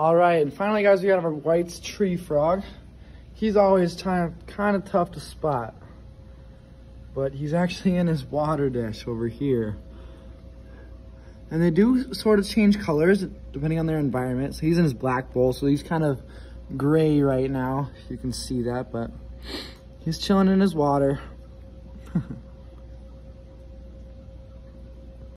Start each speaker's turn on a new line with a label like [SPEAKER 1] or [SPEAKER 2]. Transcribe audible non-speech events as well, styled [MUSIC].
[SPEAKER 1] All right, and finally, guys, we got our White's tree frog. He's always kind of, kind of tough to spot, but he's actually in his water dish over here. And they do sort of change colors depending on their environment. So he's in his black bowl, so he's kind of gray right now. You can see that, but he's chilling in his water. [LAUGHS]